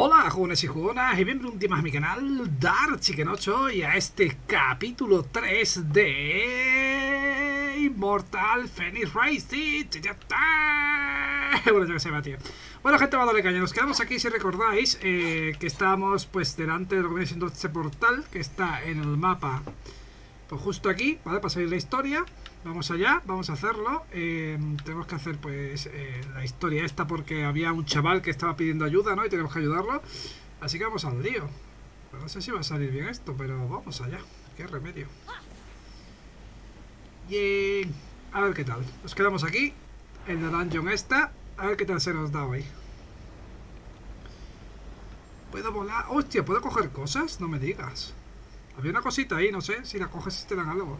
Hola jóvenes y jugonas y bienvenidos a mi canal Dark Chicken 8 y a este capítulo 3 de Immortal Phoenix Rising. Bueno, ya que va, tío. Bueno gente, va a darle caña, nos quedamos aquí si recordáis eh, que estábamos pues delante de lo que viene siendo este portal que está en el mapa pues justo aquí, ¿vale? Para salir la historia Vamos allá, vamos a hacerlo. Eh, tenemos que hacer pues eh, la historia esta porque había un chaval que estaba pidiendo ayuda, ¿no? Y tenemos que ayudarlo. Así que vamos al lío. No sé si va a salir bien esto, pero vamos allá. Qué remedio. Bien. A ver qué tal. Nos quedamos aquí. En la dungeon esta. A ver qué tal se nos da hoy. ¿Puedo volar? ¡Hostia! ¿Puedo coger cosas? No me digas. Había una cosita ahí, no sé. Si la coges te dan algo.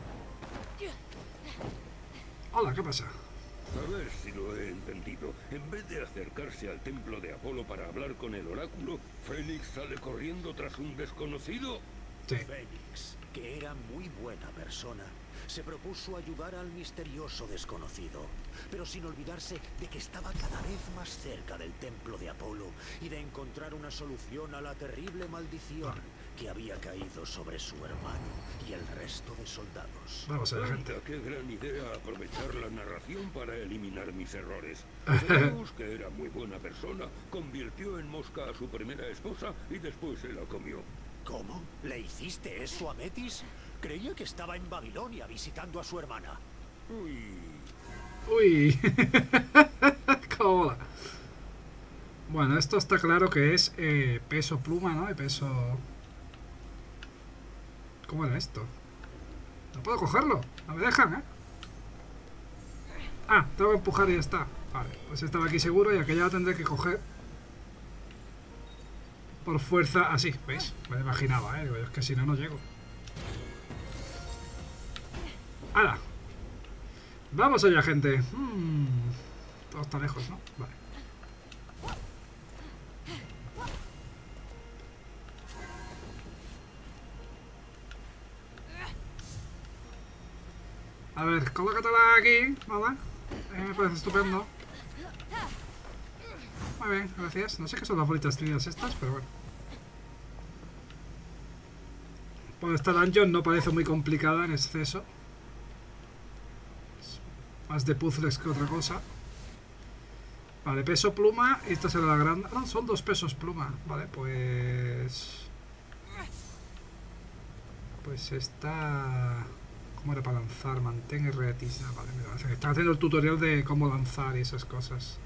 Hola, ¿qué pasa? A ver si lo he entendido. En vez de acercarse al templo de Apolo para hablar con el oráculo, Fénix sale corriendo tras un desconocido. Sí. Fénix, que era muy buena persona, se propuso ayudar al misterioso desconocido, pero sin olvidarse de que estaba cada vez más cerca del templo de Apolo y de encontrar una solución a la terrible maldición que había caído sobre su hermano y el resto de soldados. Vamos a ver, gente. Qué gran idea aprovechar la narración para eliminar mis errores. Zeus, que era muy buena persona, convirtió en mosca a su primera esposa y después se la comió. ¿Cómo? ¿Le hiciste eso a Metis? Creía que estaba en Babilonia visitando a su hermana. Uy, Uy. ¿Cómo va? Bueno, esto está claro que es eh, peso pluma, ¿no? Y peso... ¿Cómo era esto? No puedo cogerlo. No me dejan, ¿eh? Ah, tengo que empujar y ya está. Vale, pues estaba aquí seguro y aquella la tendré que coger. Por fuerza, así, ¿veis? Me imaginaba, ¿eh? Digo, es que si no, no llego. ¡Hala! Vamos allá, gente. Hmm, todo está lejos, ¿no? Vale. A ver, colócatela aquí, ¿vale? Eh, me parece estupendo. Muy bien, gracias. No sé qué son las bolitas trías estas, pero bueno. Bueno, esta dungeon no parece muy complicada en exceso. Es más de puzzles que otra cosa. Vale, peso pluma. Esta será la gran... Ah, son dos pesos pluma. Vale, pues... Pues esta... ¿Cómo era para lanzar? Mantén y reatiza. Vale, me parece que están haciendo el tutorial de cómo lanzar y esas cosas.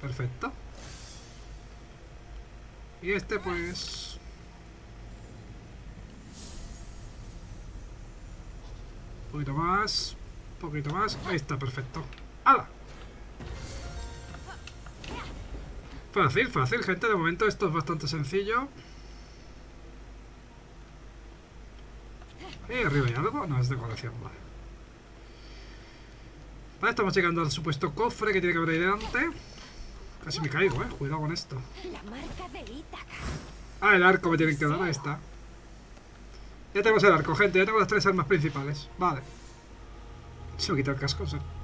Perfecto. Y este pues... Un poquito más. Un poquito más. Ahí está, perfecto. ¡Hala! Fácil, fácil, gente. De momento esto es bastante sencillo. ¿Y arriba hay algo? No, es decoración, vale. Vale, estamos llegando al supuesto cofre que tiene que haber ahí delante. Casi me caigo, eh. Cuidado con esto. Ah, el arco me tienen que dar, ahí está. Ya tenemos el arco, gente, ya tengo las tres armas principales. Vale. Se me quita el casco, sí. Ole.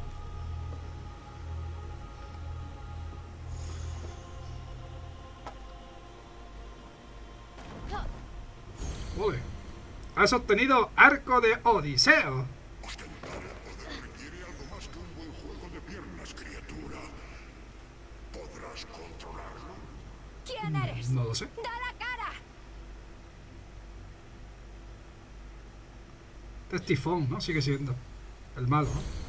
Has obtenido arco de Odiseo. Ostentar el poder requiere algo más que un buen juego de piernas, criatura. ¿Podrás controlarlo? ¿Quién eres? No lo sé. ¡Da la cara! Este es Tifón, ¿no? Sigue siendo. El malo, ¿no?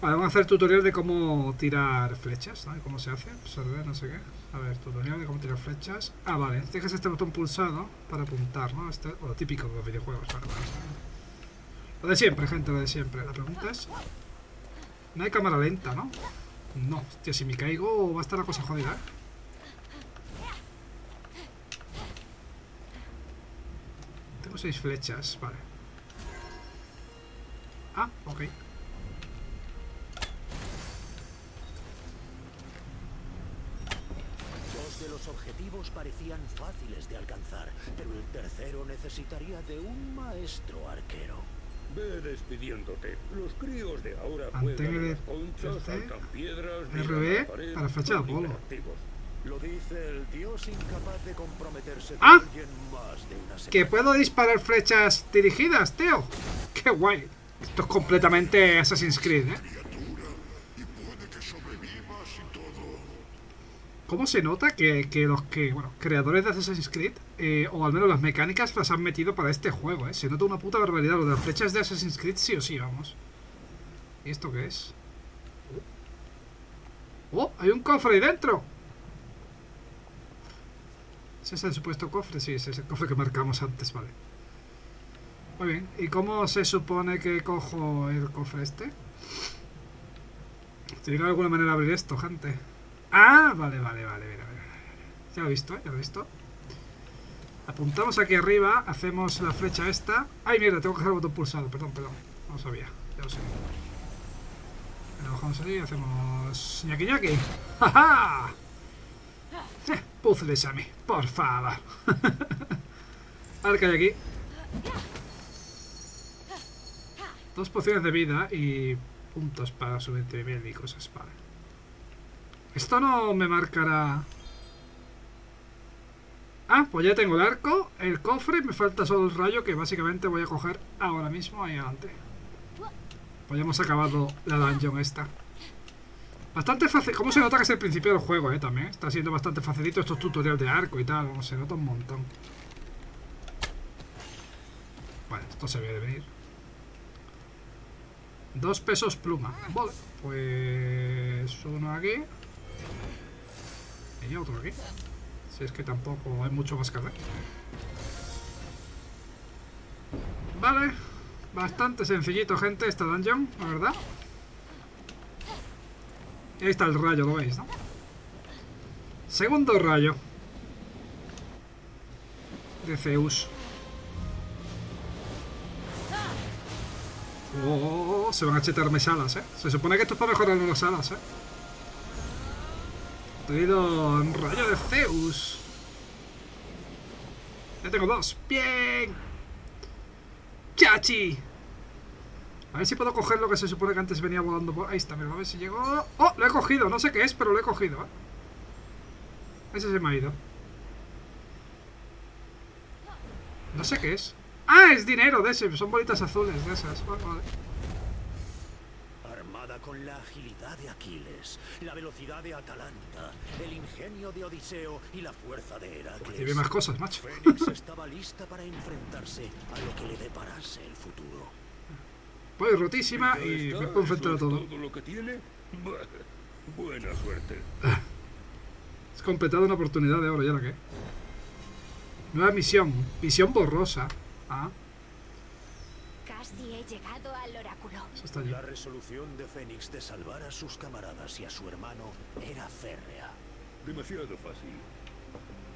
Vamos a hacer tutorial de cómo tirar flechas, ¿no? ¿Cómo se hace? Observer, no sé qué. A ver, tutorial de cómo tirar flechas. Ah, vale. Dejas este botón pulsado para apuntar, ¿no? Este, o lo típico de los videojuegos. Vale, vale. Lo de siempre, gente, lo de siempre. La pregunta es... No hay cámara lenta, ¿no? No. Hostia, si me caigo va a estar la cosa jodida, ¿eh? Tengo seis flechas, vale. Ah, ok. Dos de los objetivos parecían fáciles de alcanzar, pero el tercero necesitaría de un maestro arquero. Ve despidiéndote. Los críos de ahora juegan las conchas, este. saltan piedras, RB pared, para hiperactivos. Lo dice el dios incapaz de comprometerse con Ah. alguien más de una semana. Que puedo disparar flechas dirigidas, tío. Qué guay. Esto es completamente Assassin's Creed, ¿eh? y puede que sobrevivas y todo. ¿Cómo se nota que, que los que, bueno, creadores de Assassin's Creed, eh, o al menos las mecánicas, las han metido para este juego, eh? Se nota una puta barbaridad. Lo de las flechas de Assassin's Creed sí o sí, vamos. ¿Y esto qué es? ¡Oh! ¡Hay un cofre ahí dentro! ¿Ese es el supuesto cofre? Sí, es el cofre que marcamos antes, vale. Muy bien. ¿Y cómo se supone que cojo el cofre este? Tiene que haber alguna manera de abrir esto, gente. Ah, vale, vale, vale, mira, mira. Ya lo he visto, ya lo he visto. Apuntamos aquí arriba, hacemos la flecha esta. Ay, mierda, tengo que dejar el botón pulsado, perdón, perdón. No sabía, ya lo sé. Lo bajamos ahí y hacemos... ñaki ñaki. ¡Ja, ja! Eh, puzzles a mí, por favor. a ver hay aquí. Dos pociones de vida y puntos para subir nivel y cosas, vale. Esto no me marcará... Ah, pues ya tengo el arco, el cofre, me falta solo el rayo que básicamente voy a coger ahora mismo ahí adelante. Pues ya hemos acabado la dungeon esta. Bastante fácil, ¿cómo se nota que es el principio del juego, eh? También está siendo bastante facilito estos tutoriales de arco y tal, como se nota un montón. Vale, esto se ve de venir. Dos pesos pluma. Vale, pues uno aquí. Y otro aquí. Si es que tampoco hay mucho más que hacer. Vale. Bastante sencillito, gente, esta dungeon, la verdad. Ahí está el rayo, lo veis, ¿no? Segundo rayo. De Zeus. Oh, se van a chetarme salas, ¿eh? Se supone que esto es para mejorar las alas, ¿eh? Un rayo de Zeus. Ya tengo dos. ¡Bien! ¡Chachi! A ver si puedo coger lo que se supone que antes venía volando por... Ahí está, mira, a ver si llegó... ¡Oh! Lo he cogido, no sé qué es, pero lo he cogido, ¿eh? Ese se me ha ido. No sé qué es. ¡Ah! Es dinero de ese, son bolitas azules de esas. Vale, vale. Con la agilidad de Aquiles, la velocidad de Atalanta, el ingenio de Odiseo y la fuerza de Heracles. ve más cosas, macho. Fénix estaba lista para enfrentarse a lo que le deparase el futuro. Voy rotísima ¿Ya y me puedo enfrentar a ¿Eso es todo. todo lo que tiene? Buena suerte. Has completado una oportunidad de oro, ¿ya la qué? Nueva misión. Misión borrosa. Ah, Casi he llegado al. Eso está allí. La resolución de Fénix de salvar a sus camaradas y a su hermano era férrea. Demasiado fácil.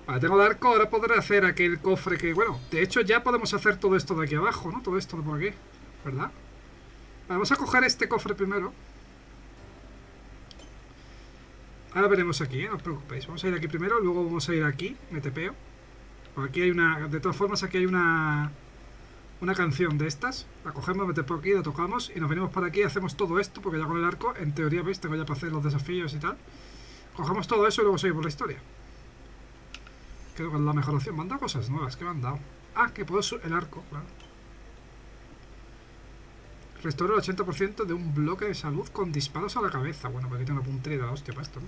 Vale, tengo el arco, ahora podré hacer aquel cofre que... Bueno, de hecho ya podemos hacer todo esto de aquí abajo, ¿no? Todo esto de por aquí, ¿verdad? Vale, vamos a coger este cofre primero. Ahora veremos aquí, ¿eh? No os preocupéis. Vamos a ir aquí primero, luego vamos a ir aquí, me tepeo. Aquí hay una... De todas formas, aquí hay una... Una canción de estas. La cogemos, me tepeo aquí, la tocamos y nos venimos para aquí y hacemos todo esto, porque ya con el arco, en teoría, ¿veis? Tengo ya para hacer los desafíos y tal. Cogemos todo eso y luego seguimos la historia. Creo que es la mejor opción. Me han dado cosas nuevas. ¿Qué me han dado? Ah, que puedo su- el arco, claro. Restaura el 80% de un bloque de salud con disparos a la cabeza. Bueno, pues aquí tengo una puntería de la hostia para esto, ¿no?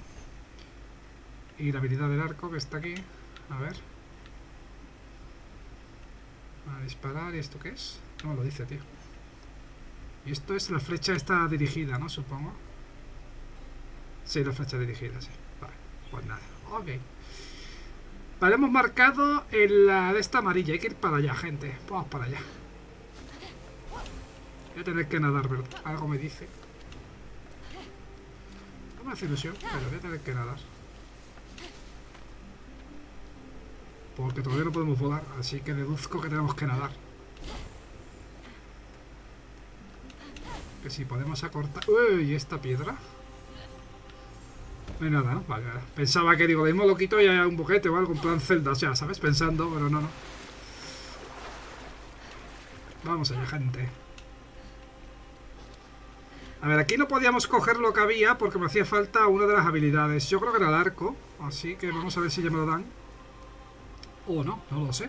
Y la habilidad del arco que está aquí. A ver. A disparar. ¿Y esto qué es? No lo dice, tío. Y esto es la flecha esta dirigida, ¿no? Supongo. Sí, la flecha dirigida, sí. Vale, pues nada. Ok. Vale, hemos marcado en la de esta amarilla. Hay que ir para allá, gente. Vamos para allá. Voy a tener que nadar, ¿verdad? Algo me dice. No me hace ilusión, pero voy a tener que nadar. Porque todavía no podemos volar, así que deduzco que tenemos que nadar. Que si podemos acortar... ¡Uy! ¿Y esta piedra? No hay nada, ¿no? Vale, vale. Pensaba que digo, lo mismo quito y hay un boquete o algo, en plan Zelda, o sea, ¿sabes? Pensando, pero no, no. Vamos allá, gente. A ver, aquí no podíamos coger lo que había porque me hacía falta una de las habilidades. Yo creo que era el arco. Así que vamos a ver si ya me lo dan. O no, no lo sé.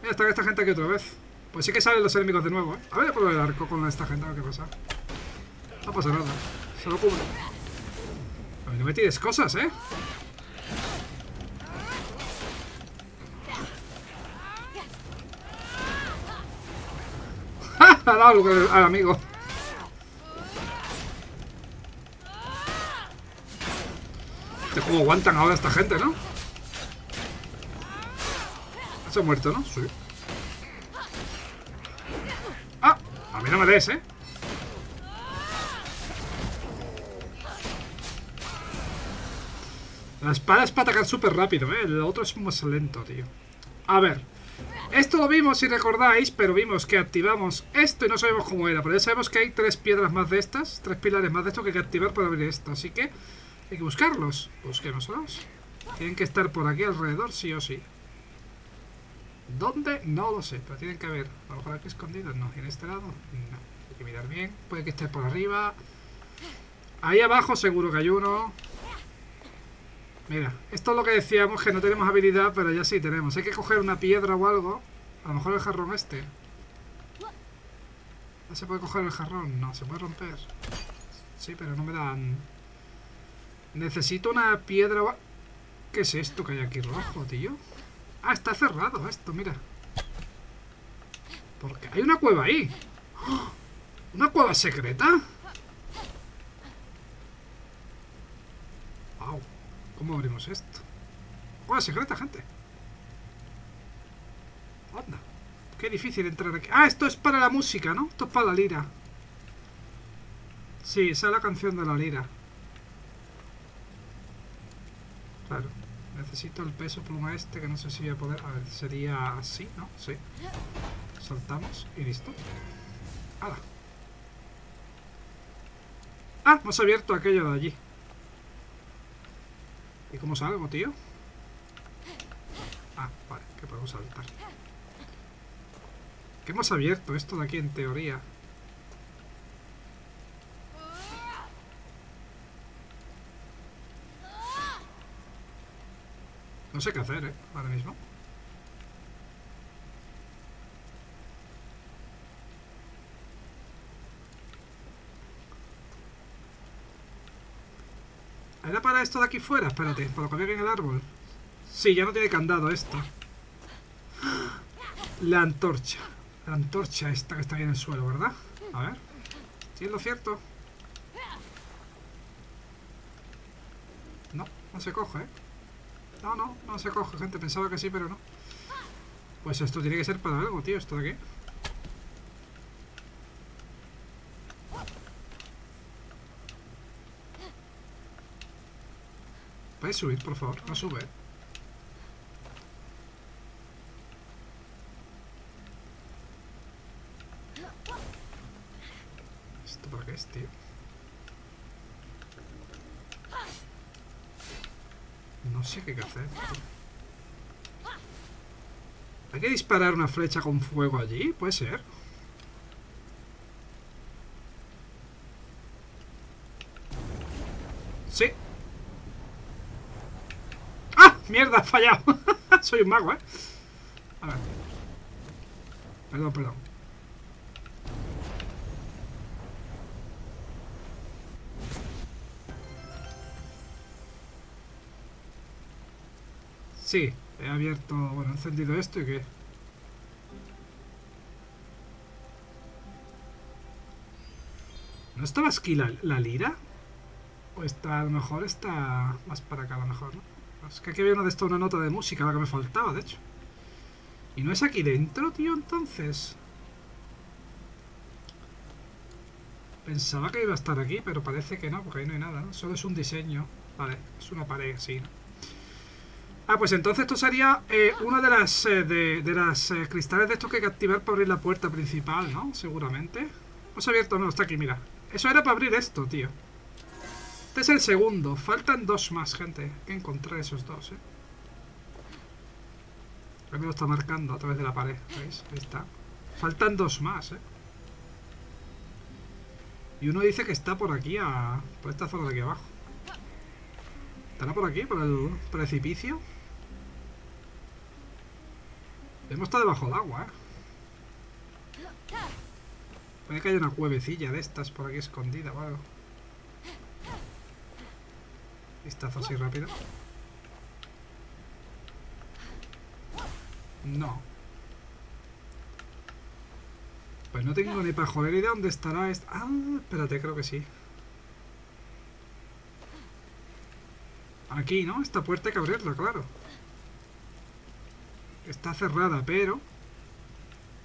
Mira, está esta gente aquí otra vez. Pues sí que salen los enemigos de nuevo, ¿eh? A ver, por el arco con esta gente, a ver qué pasa. No pasa nada. Se lo cubre. A ver, no me tires cosas, ¿eh? Ha dado algo al al amigo. Este cómo aguantan ahora esta gente, ¿no? Se ha muerto, ¿no? Sí. ¡Ah! A mí no me des, ¿eh? La espada es para atacar súper rápido, ¿eh? El otro es más lento, tío. A ver. Esto lo vimos, si recordáis, pero vimos que activamos esto y no sabemos cómo era. Pero ya sabemos que hay tres piedras más de estas, tres pilares más de esto que hay que activar para abrir esto. Así que hay que buscarlos. Busquémoslos. Tienen que estar por aquí alrededor, sí o sí. ¿Dónde? No lo sé, pero tienen que haber. A lo mejor aquí escondidos, no. ¿Y en este lado? No. Hay que mirar bien. Puede que esté por arriba. Ahí abajo seguro que hay uno. Mira, esto es lo que decíamos, que no tenemos habilidad, pero ya sí tenemos. Hay que coger una piedra o algo. A lo mejor el jarrón este. ¿No se puede coger el jarrón? No, se puede romper. Sí, pero no me dan... Necesito una piedra o... ¿Qué es esto que hay aquí rojo, tío? Ah, está cerrado esto, mira. Porque hay una cueva ahí. ¡Oh! ¿Una cueva secreta? Wow. ¿Cómo abrimos esto? Cueva secreta, gente. Anda. Qué difícil entrar aquí. Ah, esto es para la música, ¿no? Esto es para la lira. Sí, esa es la canción de la lira. Claro. Necesito el peso pluma este, que no sé si voy a poder... A ver, sería así, ¿no? Sí. Saltamos y listo. ¡Hala! Ah, hemos abierto aquello de allí. ¿Y cómo salgo, tío? Ah, vale, que podemos saltar. Que hemos abierto esto de aquí en teoría. Sé qué hacer, ¿eh? Ahora mismo. ¿Era para esto de aquí fuera? Espérate, para poner en el árbol. Sí, ya no tiene candado esto. La antorcha. La antorcha esta que está ahí en el suelo, ¿verdad? A ver. ¿Sí es lo cierto? No, no se coge, ¿eh? No, no, no se coge, gente. Pensaba que sí, pero no. Pues esto tiene que ser para algo, tío. ¿Esto de qué? ¿Puedes subir, por favor? No sube. ¿Esto para qué es, tío? No qué hay que hacer. ¿Hay que disparar una flecha con fuego allí? Puede ser. Sí. ¡Ah! ¡Mierda! He fallado. Soy un mago, ¿eh? A ver. Perdón, perdón. Sí, he abierto, bueno, he encendido esto y qué. ¿No estaba aquí la, lira? O está, a lo mejor está más para acá, a lo mejor, ¿no? Es que aquí había una de esto, una nota de música, la que me faltaba, de hecho. ¿Y no es aquí dentro, tío, entonces? Pensaba que iba a estar aquí, pero parece que no, porque ahí no hay nada. Solo es un diseño. Vale, es una pared, sí, ¿no? Ah, pues entonces esto sería eh, una de las eh, de, de las eh, cristales de estos que hay que activar para abrir la puerta principal, ¿no? Seguramente. Hemos abierto, no, está aquí, mira. Eso era para abrir esto, tío. Este es el segundo. Faltan dos más, gente. Hay que encontrar esos dos, ¿eh? Ahí me lo está marcando a través de la pared, ¿veis? Ahí está. Faltan dos más, ¿eh? Y uno dice que está por aquí, a, por esta zona de aquí abajo. ¿Estará por aquí, por el precipicio? Hemos estado debajo del agua, ¿eh? Puede que haya una cuevecilla de estas por aquí escondida o algo. Vistazo así rápido. No. Pues no tengo ni para joder idea dónde estará esta... Ah, espérate, creo que sí. Aquí, ¿no? Esta puerta hay que abrirla, claro. Está cerrada, pero...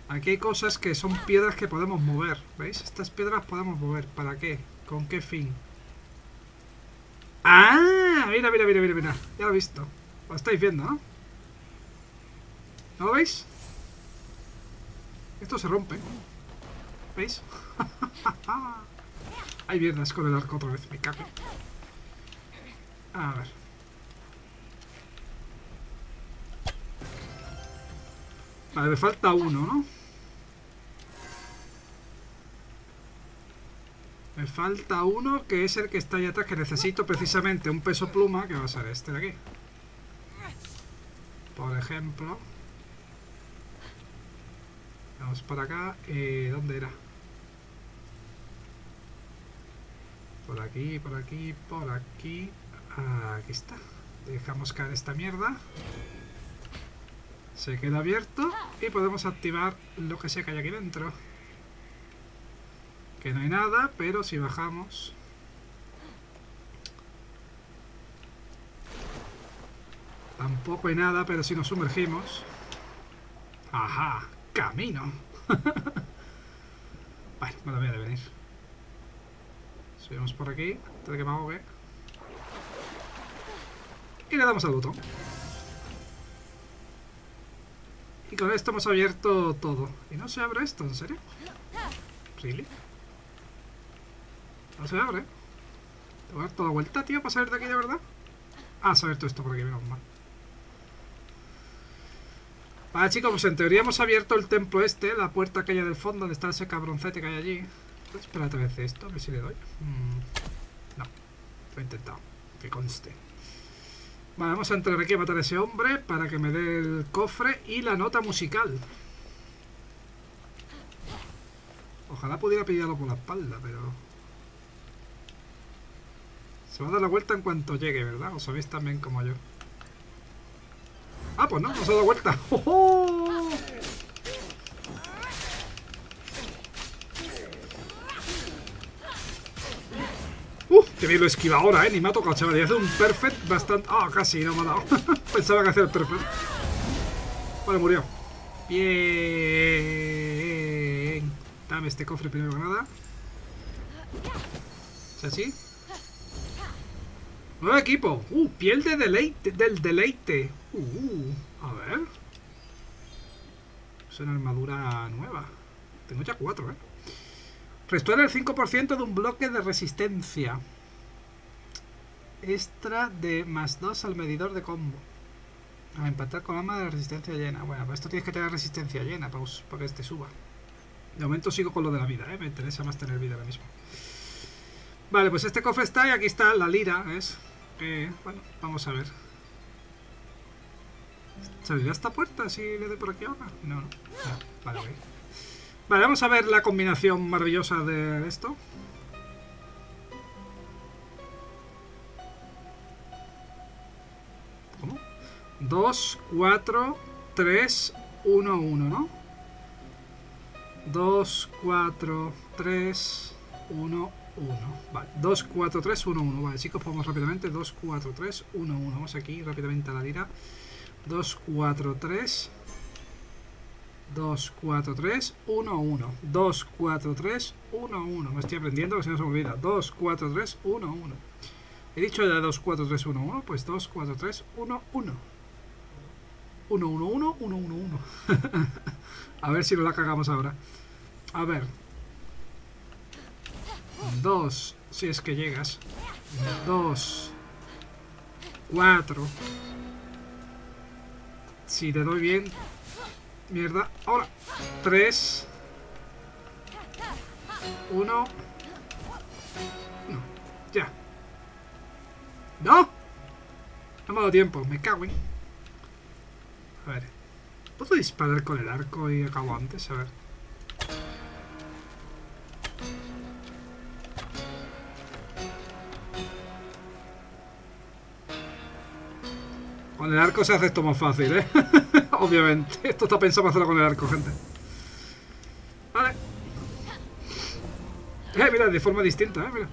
Aquí hay cosas que son piedras que podemos mover. ¿Veis? Estas piedras podemos mover. ¿Para qué? ¿Con qué fin? ¡Ah! Mira, mira, mira, mira, mira. Ya lo he visto. Lo estáis viendo, ¿no? ¿No lo veis? Esto se rompe. ¿Veis? Hay viernes con el arco otra vez, me cago. A ver. Vale, me falta uno, ¿no? Me falta uno que es el que está ahí atrás, que necesito precisamente un peso pluma, que va a ser este de aquí. Por ejemplo. Vamos para acá. Eh, ¿Dónde era? Por aquí, por aquí, por aquí. Aquí está. Dejamos caer esta mierda. Se queda abierto y podemos activar lo que sea que hay aquí dentro. Que no hay nada, pero si bajamos... Tampoco hay nada, pero si nos sumergimos... ¡Ajá! ¡Camino! vale, me lo voy a venir. Subimos por aquí, antes de que me ahogue. Y le damos al botón. Y con esto hemos abierto todo. ¿Y no se abre esto? ¿En serio? ¿Really? No se abre. Te voy a dar toda vuelta, tío, para salir de aquí de verdad. Ah, se ha abierto esto por aquí, menos mal. Vale, chicos, pues en teoría hemos abierto el templo este, la puerta aquella del fondo, donde está ese cabroncete que hay allí. Pues espérate a ver esto, a ver si le doy. Mm, no, lo he intentado, que conste. Vamos a entrar aquí a matar a ese hombre para que me dé el cofre y la nota musical. Ojalá pudiera pillarlo por la espalda, pero... Se va a dar la vuelta en cuanto llegue, ¿verdad? Os sabéis también como yo. Ah, pues no, no se ha dado vuelta. ¡Oh, oh! Que bien lo esquiva ahora, ¿eh? Ni me ha tocado, chaval. Y hace un perfect bastante... Ah, casi, no me ha dado. Pensaba que hacía el perfect. Vale, murió. Bien. Dame este cofre primero que nada. ¿Es así? Nuevo equipo. Uh, piel de deleite, del deleite. Uh, a ver. Es una armadura nueva. Tengo ya cuatro, ¿eh? Restaura el 5% de un bloque de resistencia. Extra de más 2 al medidor de combo. A empatar con arma de resistencia llena. Bueno, pues esto tienes que tener resistencia llena para, para que este suba. De momento sigo con lo de la vida, ¿eh? Me interesa más tener vida ahora mismo. Vale, pues este cofre está y aquí está la lira, ¿ves? Bueno, vamos a ver. ¿Saldrá esta puerta si le doy por aquí ahora? No, no. Ah, vale, vale. Vale, vamos a ver la combinación maravillosa de esto. 2, 4, 3, 1, 1, ¿no? 2, 4, 3, 1, 1. Vale, 2, 4, 3, 1, 1. Vale, chicos, vamos rápidamente. 2, 4, 3, 1, 1. Vamos aquí rápidamente a la lira. 2, 4, 3. 2, 4, 3, 1, 1. 2, 4, 3, 1, 1. Me estoy aprendiendo que se no se me olvida. 2, 4, 3, 1, 1. He dicho ya 2, 4, 3, 1, 1. Pues 2, 4, 3, 1, 1. 1, 1, 1, 1, 1, 1. A ver si no la cagamos ahora. A ver. Dos, si es que llegas. Dos. Cuatro. Si te doy bien. Mierda. Ahora. Tres. Uno. No. Ya. ¡No! No me ha dado tiempo. Me cago en... A ver. ¿Puedo disparar con el arco y acabo antes? A ver. Con el arco se hace esto más fácil, ¿eh? Obviamente. Esto está pensado para hacerlo con el arco, gente. Vale. Eh, mira, de forma distinta, ¿eh? Mira.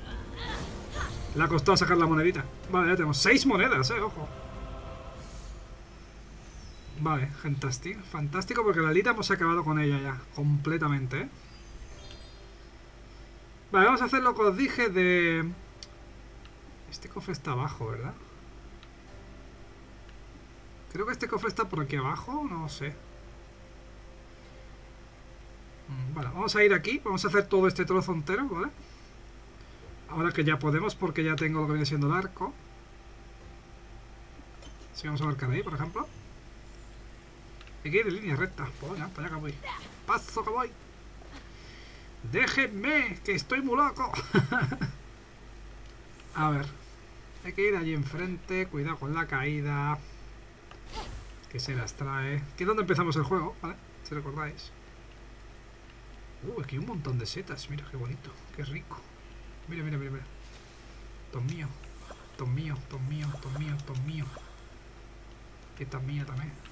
Le ha costado sacar la monedita. Vale, ya tenemos seis monedas, ¿eh? Ojo. Vale, fantástico. Fantástico porque la lita hemos acabado con ella ya. Completamente, ¿eh? Vale, vamos a hacer lo que os dije de... Este cofre está abajo, ¿verdad? Creo que este cofre está por aquí abajo, no sé. Mm, Vale, vamos a ir aquí, vamos a hacer todo este trozo entero, ¿vale? Ahora que ya podemos, porque ya tengo lo que viene siendo el arco. Si vamos a marcar ahí, por ejemplo. Hay que ir en línea recta. Pues ya, para allá que voy. Paso que voy. Déjenme, que estoy muy loco. a ver. Hay que ir allí enfrente. Cuidado con la caída. Que se las trae. Que es donde empezamos el juego, ¿vale? Si recordáis. Uh, aquí hay un montón de setas. Mira qué bonito. Qué rico. Mira, mira, mira, mira. Es mío. Es mío, es mío, es mío, es mío. Esta es mía también.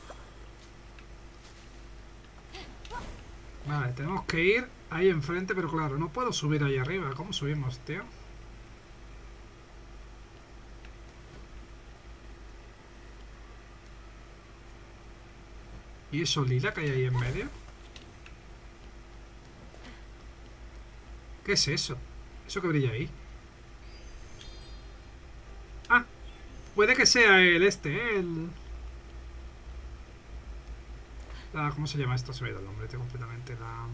Vale, tenemos que ir ahí enfrente, pero claro, no puedo subir ahí arriba. ¿Cómo subimos, tío? ¿Y eso lila que hay ahí en medio? ¿Qué es eso? ¿Eso que brilla ahí? Ah, puede que sea el este, el... La, ¿Cómo se llama esto? Se me ha ido el nombre, tío, completamente. La...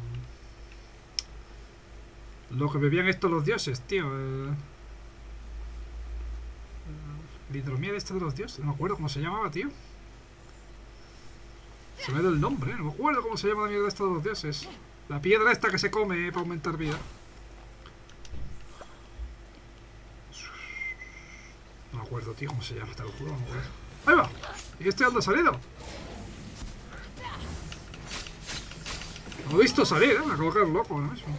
Lo que bebían estos los dioses, tío. El, el hidromiel este de los dioses. No me acuerdo cómo se llamaba, tío. Se me ha ido el nombre, ¿eh? No me acuerdo cómo se llama la mierda esta de los dioses. La piedra esta que se come para aumentar vida. No me acuerdo, tío, cómo se llama, te lo juro. No. ¡Ahí va! ¿Y este dónde ha salido? Lo he visto salir, ¿eh? Me acabo de loco mismo.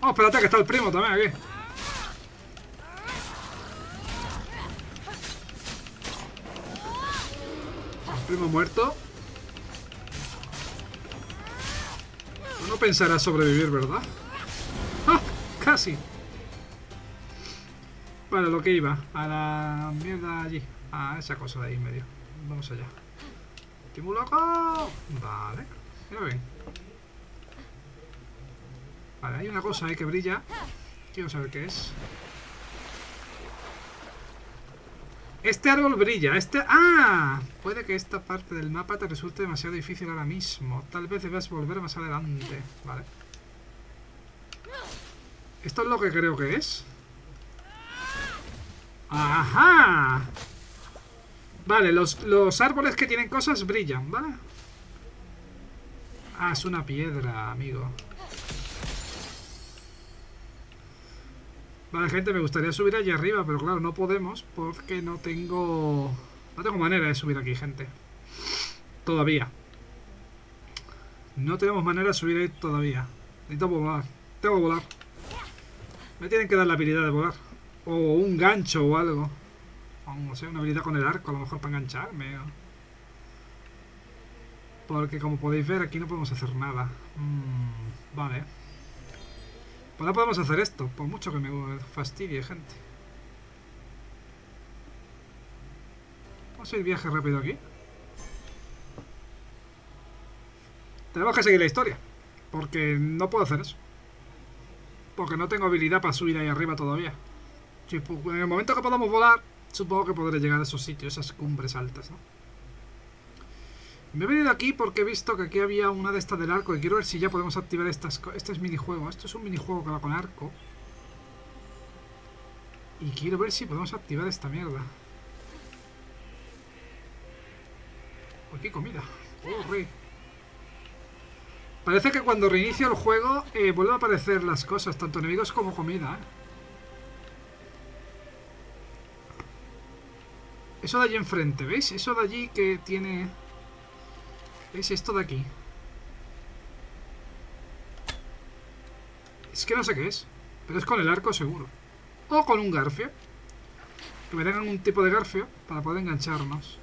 Oh, espérate que está el primo también aquí. Primo muerto. No pensará sobrevivir, ¿verdad? ¡Ah! Casi. Vale, lo que iba. A la mierda allí. A esa cosa de ahí en medio. Vamos allá. ¡Estoy muy loco! Vale. Mira bien. Vale, hay una cosa ahí que brilla. Quiero saber qué es. Este árbol brilla. Este... ¡Ah! Puede que esta parte del mapa te resulte demasiado difícil ahora mismo. Tal vez debas volver más adelante. Vale. Esto es lo que creo que es. ¡Ajá! Vale, los, los árboles que tienen cosas brillan, ¿vale? Ah, es una piedra, amigo. Vale, gente, me gustaría subir allí arriba, pero claro, no podemos porque no tengo... No tengo manera de subir aquí, gente. Todavía. No tenemos manera de subir ahí todavía. Necesito volar. Tengo que volar. Me tienen que dar la habilidad de volar. O un gancho o algo. O no sé, una habilidad con el arco, a lo mejor para engancharme. Porque como podéis ver, aquí no podemos hacer nada. Mm, vale. Pues no podemos hacer esto, por mucho que me fastidie, gente. Vamos a ir viaje rápido aquí. Tenemos que seguir la historia. Porque no puedo hacer eso. Porque no tengo habilidad para subir ahí arriba todavía. Pues, en el momento que podamos volar, supongo que podré llegar a esos sitios, esas cumbres altas, ¿no? Me he venido aquí porque he visto que aquí había una de estas del arco y quiero ver si ya podemos activar estas este es minijuego. Esto es un minijuego que va con arco. Y quiero ver si podemos activar esta mierda. Aquí comida. Oh, rey. Parece que cuando reinicio el juego eh, vuelven a aparecer las cosas, tanto enemigos como comida. ¿eh? Eso de allí enfrente, ¿veis? Eso de allí que tiene... ¿Veis esto de aquí? Es que no sé qué es. Pero es con el arco seguro. O con un garfio. Que me tengan un tipo de garfio para poder engancharnos.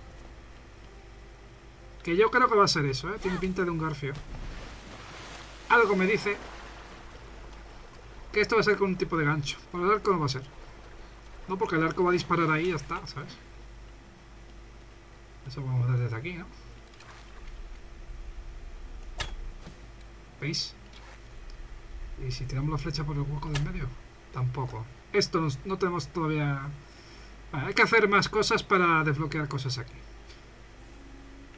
Que yo creo que va a ser eso, ¿eh? Tiene pinta de un garfio. Algo me dice que esto va a ser con un tipo de gancho. Por el arco no va a ser. No, porque el arco va a disparar ahí y ya está, ¿sabes? Eso vamos a desde aquí, ¿no? ¿Veis? ¿Y si tiramos la flecha por el hueco del medio? Tampoco. Esto no tenemos todavía... Hay que hacer más cosas para desbloquear cosas aquí.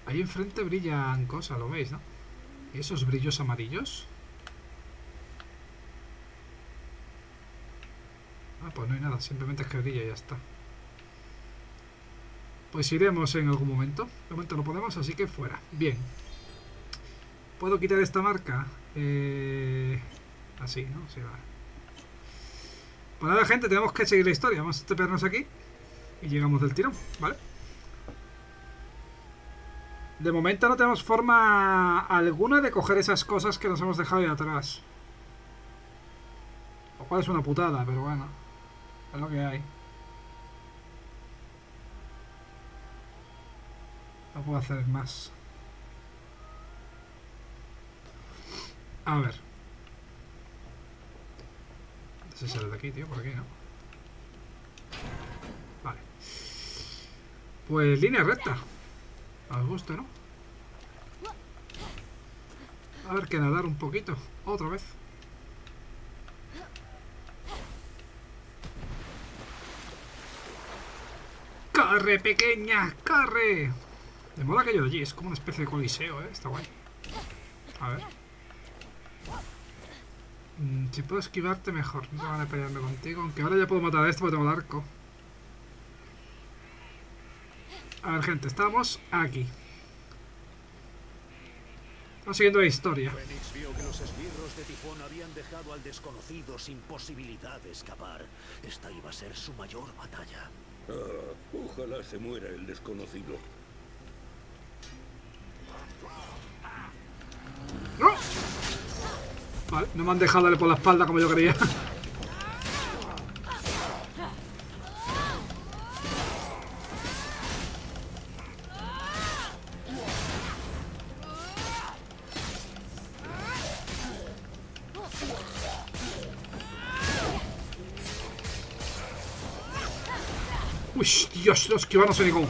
Ahí enfrente brillan cosas, lo veis, ¿no? ¿Y esos brillos amarillos? Ah, pues no hay nada, simplemente es que brilla y ya está. Pues iremos en algún momento. De momento no podemos, así que fuera. Bien. ¿Puedo quitar esta marca? Eh... Así, ¿no? Sí, vale. Pues nada, gente, tenemos que seguir la historia. Vamos a tepernos aquí y llegamos del tirón, ¿vale? De momento no tenemos forma alguna de coger esas cosas que nos hemos dejado ahí atrás. Lo cual es una putada, pero bueno. Es lo que hay. No puedo hacer más. A ver. Ese sale de aquí, tío, por aquí, ¿no? Vale. Pues línea recta. Os gusta, ¿no? A ver que nadar un poquito. Otra vez. ¡Corre, pequeña! ¡Corre! Me mola aquello de allí. Es como una especie de coliseo, ¿eh? Está guay. A ver. Mm, si puedo esquivarte, mejor. No van a pelearme contigo. Aunque ahora ya puedo matar a este porque tengo el arco. A ver, gente. Estamos aquí. Estamos siguiendo la historia. Fénix vio que los esbirros de Tifón habían dejado al desconocido sin posibilidad de escapar. Esta iba a ser su mayor batalla. Ah, ojalá se muera el desconocido. Vale, no me han dejado darle por la espalda como yo quería. Uy, Dios, los esquivar no sé ni cómo.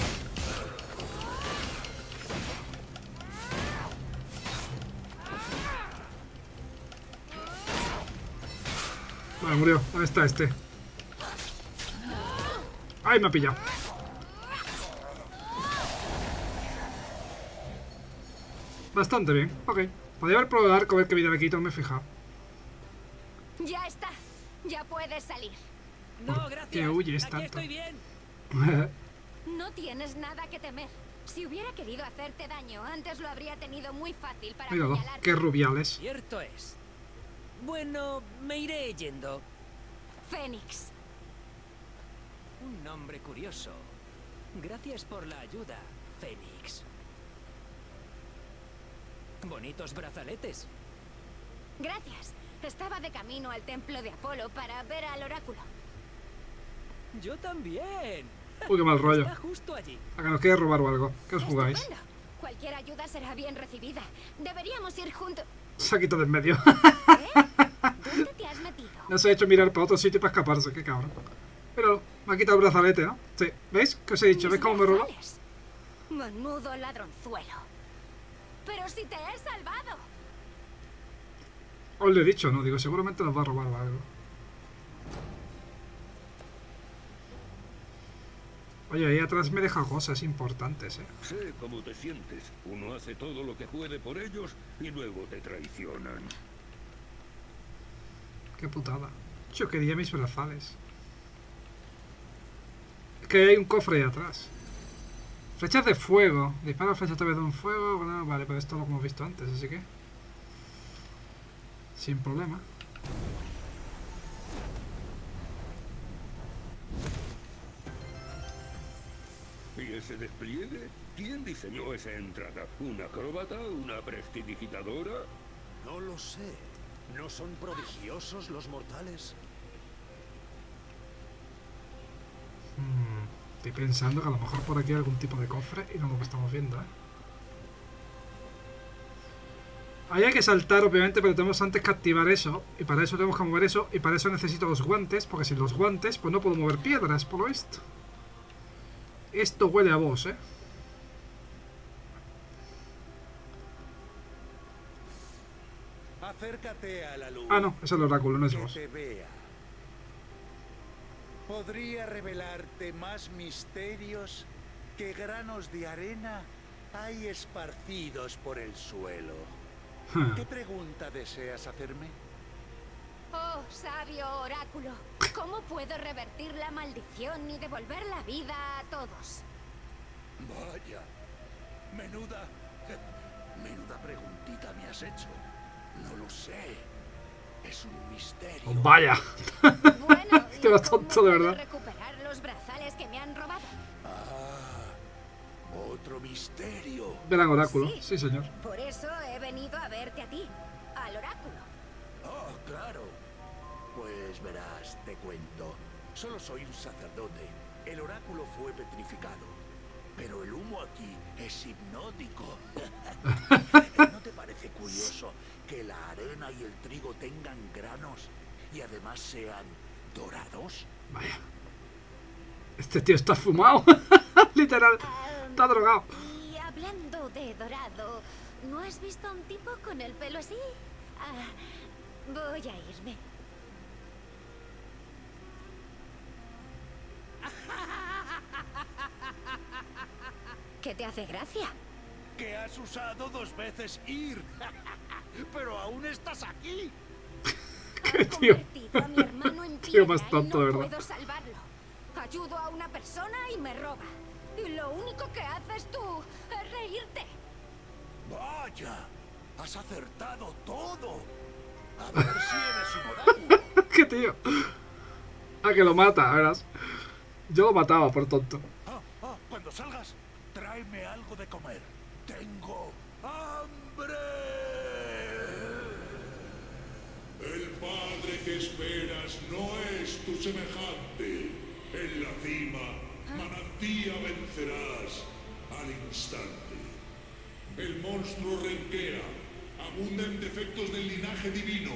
¿Dónde está este? ¡Ay, me ha pillado! Bastante bien. Ok. Podría haber probado el arco, a ver qué vida le quito, me he fijado. Ya está. Ya puedes salir. ¿Por No, gracias. qué huyes Aquí tanto? estoy bien. No tienes nada que temer. Si hubiera querido hacerte daño, antes lo habría tenido muy fácil para Míralo, qué rubiales. Cierto es. Bueno, me iré yendo. Fénix. Un nombre curioso. Gracias por la ayuda, Fénix. Bonitos brazaletes. Gracias. Estaba de camino al templo de Apolo para ver al oráculo. Yo también. Uy, qué mal rollo. Está justo allí. A que nos quiere robar o algo. ¿Qué os jugáis? Estupendo. Cualquier ayuda será bien recibida. Deberíamos ir juntos. Se ha quitado de en medio. ¿Eh? ¿Dónde te has metido? No se ha hecho mirar para otro sitio para escaparse. Qué cabrón. Pero me ha quitado el brazalete, ¿no? Sí. ¿Veis? ¿Qué os he dicho? ¿Veis cómo me roba? Menudo ladronzuelo. Pero si te he salvado. Os lo he dicho, ¿no? Digo, seguramente nos va a robar o algo. Oye, ahí atrás me deja cosas importantes, ¿eh? Sé cómo te sientes. Uno hace todo lo que puede por ellos y luego te traicionan. Qué putada. Yo quería mis brazales. Es que hay un cofre ahí atrás. Flechas de fuego. Dispara flechas a través de un fuego. Bueno, vale, pero esto es lo hemos visto antes, así que... Sin problema. ¿Y ese despliegue? ¿Quién diseñó esa entrada? ¿Un acróbata? ¿Una prestidigitadora? No lo sé. ¿No son prodigiosos los mortales? Mm, estoy pensando que a lo mejor por aquí hay algún tipo de cofre y no lo que estamos viendo, ¿eh? Ahí hay que saltar, obviamente, pero tenemos antes que activar eso. Y para eso tenemos que mover eso. Y para eso necesito los guantes, porque sin los guantes, pues no puedo mover piedras, por lo visto. Esto huele a vos, ¿eh? Acércate a la luz. Ah, no, es el oráculo, no es que vos. te vea. Podría revelarte más misterios que granos de arena hay esparcidos por el suelo. Hmm. ¿Qué pregunta deseas hacerme? Oh, sabio oráculo, ¿cómo puedo revertir la maldición y devolver la vida a todos? Vaya. Menuda... Menuda preguntita me has hecho. No lo sé. Es un misterio. Oh, vaya. Bueno, ¿y Este va cómo tonto, de verdad. recuperar los brazales que me han robado? Ah, otro misterio. Verán oráculo. Sí. Sí, señor. Por eso he venido a verte a ti, al oráculo. Oh, claro. Pues verás, te cuento. Solo soy un sacerdote. El oráculo fue petrificado. Pero el humo aquí es hipnótico. ¿No te parece curioso que la arena y el trigo tengan granos y además sean dorados? Vaya. Este tío está fumado. Literal. Está drogado. Y hablando de dorado, ¿no has visto a un tipo con el pelo así? Ah, voy a irme. ¿Qué te hace gracia? Que has usado dos veces ir. Pero aún estás aquí. Qué tío. convertido a mi hermano en Tío más tonto, no verdad. puedo salvarlo. Ayudo a una persona y me roba. Y lo único que haces tú es reírte. Vaya, has acertado todo. A ver si eres un oráculo. Qué tío. Ah, que lo mata, verás. Yo lo mataba por tonto. Ah, ah, cuando salgas, tráeme algo de comer. Tengo hambre. El padre que esperas no es tu semejante. En la cima, manantía vencerás al instante. El monstruo renquea, abunda en defectos del linaje divino.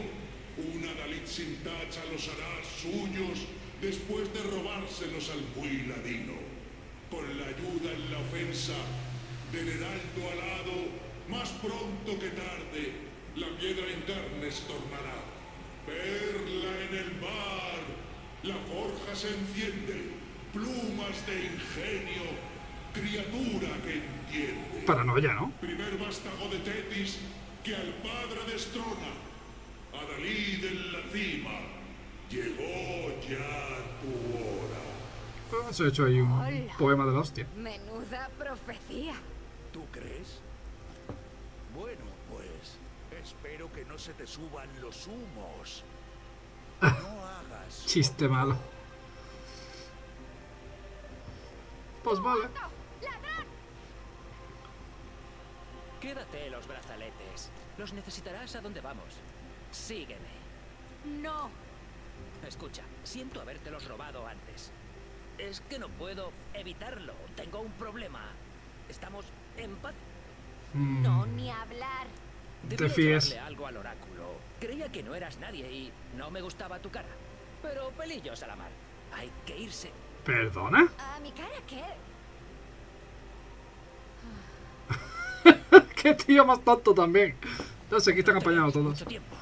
Una Dalit sin tacha los hará suyos después de robárselos al muy ladino. Con la ayuda en la ofensa del heraldo alado, más pronto que tarde, la piedra en carnes tornará. Perla en el mar, la forja se enciende, plumas de ingenio, criatura que entiende. Paranoia, ¿no? Primer vástago de Tetis que al padre destrona. Adalid en la cima. Llegó ya tu hora. Ah, Se ha hecho ahí un Hola. poema de la hostia. Menuda profecía. ¿Tú crees? Bueno, pues espero que no se te suban los humos. No hagas. Chiste malo. Pues vale. Quédate los brazaletes. Los necesitarás a donde vamos. Sígueme. No. Escucha, siento habértelos robado antes. Es que no puedo evitarlo. Tengo un problema. ¿Estamos en paz? Mm, No, ni hablar. Debía fíes. algo al oráculo. Creía que no eras nadie y no me gustaba tu cara. Pero pelillos a la mar. Hay que irse. ¿Perdona? ¿A mi cara qué? Qué tío más tonto también. No sé, aquí están No todos. Mucho tiempo.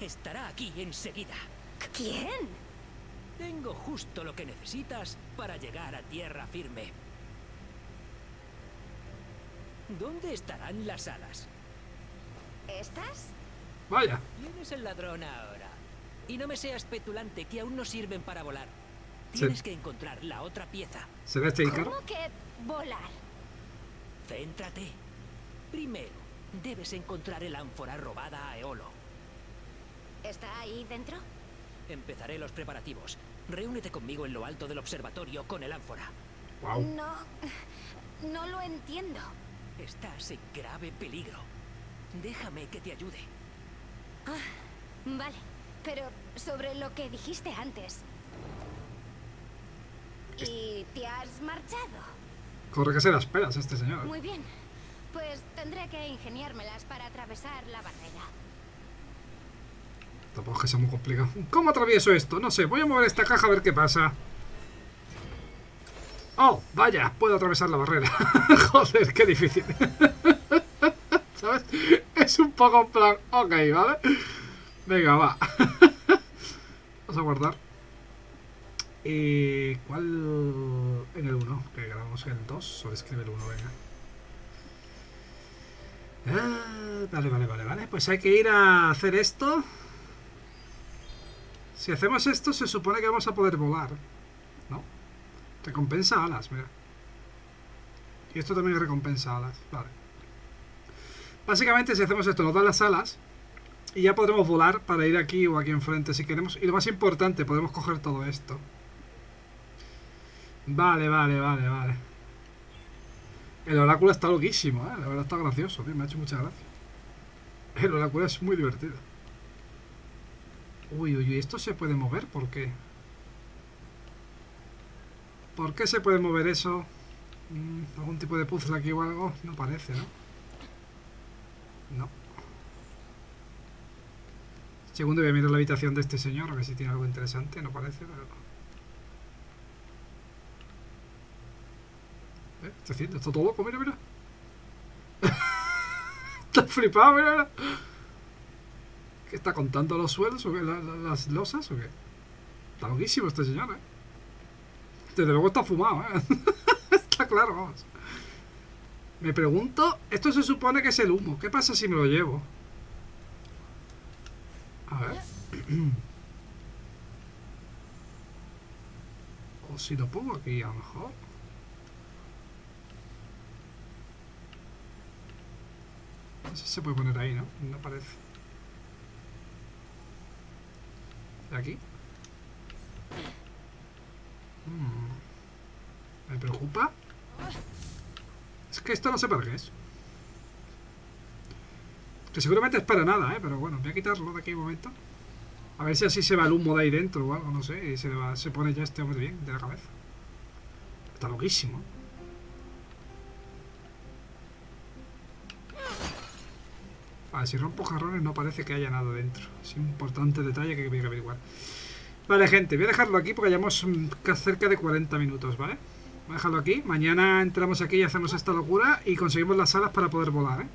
Estará aquí enseguida. ¿Quién? Tengo justo lo que necesitas para llegar a tierra firme. ¿Dónde estarán las alas? ¿Estás? Vaya. ¿Quién es el ladrón ahora? Y no me seas petulante, que aún no sirven para volar. Sí. Tienes que encontrar la otra pieza. ¿Será este Ícaro? ¿Cómo que volar? Céntrate. Primero, debes encontrar el ánfora robada a Eolo. ¿Está ahí dentro? Empezaré los preparativos. Reúnete conmigo en lo alto del observatorio con el ánfora. Wow. No... No lo entiendo. Estás en grave peligro. Déjame que te ayude. Vale, pero sobre lo que dijiste antes. ¿Y te has marchado? Corre que se las pelas este señor. Muy bien. Pues tendré que ingeniármelas para atravesar la barrera. Tampoco es que sea muy complicado. ¿Cómo atravieso esto? No sé, voy a mover esta caja a ver qué pasa. Oh, vaya, puedo atravesar la barrera. Joder, qué difícil. ¿Sabes? Es un poco en plan, ok, ¿vale? Venga, va. Vamos a guardar. ¿Y cuál? En el 1, que grabamos el 2. Solo escribe el 1, venga. Ah, vale, vale, vale, vale. Pues hay que ir a hacer esto. Si hacemos esto, se supone que vamos a poder volar. ¿No? Recompensa alas, mira. Y esto también recompensa alas. Vale. Básicamente, si hacemos esto, nos dan las alas. Y ya podremos volar para ir aquí o aquí enfrente si queremos. Y lo más importante, podemos coger todo esto. Vale, vale, vale, vale. El oráculo está loquísimo, ¿eh? La verdad está gracioso. Me ha hecho mucha gracia. El oráculo es muy divertido. Uy, uy, uy. ¿Esto se puede mover? ¿Por qué? ¿Por qué se puede mover eso? Mm, ¿Algún tipo de puzzle aquí o algo? No parece, ¿no? No. Segundo voy a mirar la habitación de este señor, a ver si tiene algo interesante. No parece, pero... ¿Eh? ¿Qué está haciendo? Está todo loco, mira, mira. está flipado, mira, mira. ¿Qué está contando los suelos o qué? ¿La- la- ¿Las losas o qué? Está loquísimo este señor, ¿eh? Desde luego está fumado, ¿eh? está claro, vamos. Me pregunto, esto se supone que es el humo. ¿Qué pasa si me lo llevo? A ver. o si lo pongo aquí, a lo mejor. Si se puede poner ahí, ¿no? No parece. ¿De aquí? Mm. ¿Me preocupa? Es que esto no sé para qué es. Que seguramente es para nada, ¿eh? Pero bueno, voy a quitarlo de aquí un momento. A ver si así se va el humo de ahí dentro o algo, no sé. Y se, va- se pone ya este hombre bien de la cabeza. Está loquísimo. Vale, si rompo jarrones no parece que haya nada dentro. Es un importante detalle que hay que averiguar. Vale, gente, voy a dejarlo aquí porque llevamos mm, ca- cerca de 40 minutos, ¿vale? Voy a dejarlo aquí. Mañana entramos aquí y hacemos esta locura y conseguimos las alas para poder volar, ¿eh?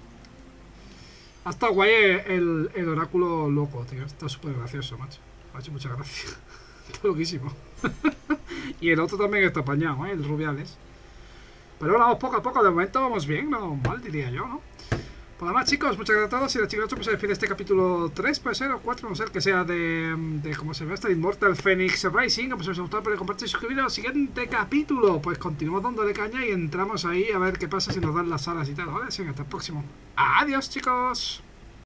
Ha estado guay el, oráculo loco, tío. Está súper gracioso, macho. Me ha hecho mucha. Está loquísimo. y el otro también está apañado, ¿eh? El Rubiales. Pero bueno, vamos poco a poco. De momento vamos bien, no mal, diría yo, ¿no? Pues nada más, chicos, muchas gracias a todos. Y la chica 8 pues se despide este capítulo 3, puede ser, o 4, no sé, que sea de, de ¿cómo se llama esto? Immortal Phoenix Rising. Pues si os ha gustado, podéis compartir y suscribiros. Siguiente capítulo, pues continuamos dándole caña y entramos ahí a ver qué pasa si nos dan las alas y tal, ¿vale? Así que hasta el próximo. Adiós, chicos.